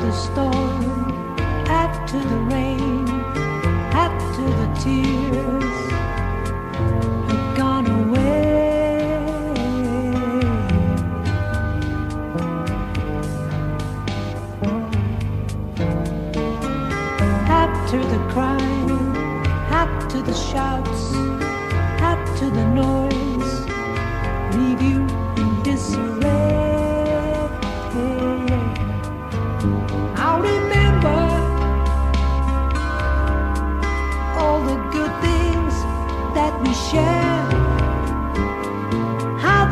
the storm, after the rain, after the tears have gone away. After the crying, after the shout.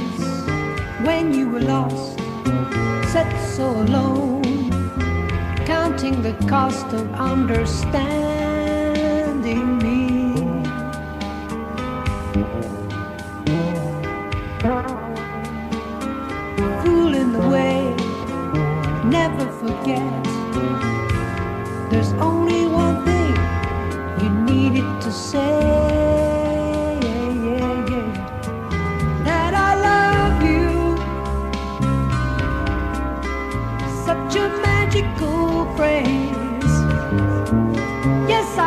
place when you were lost, set so alone, counting the cost of understanding me. Fool in the way, never forget, there's only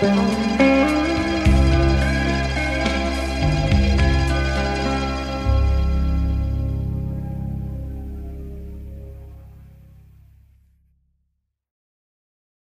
Música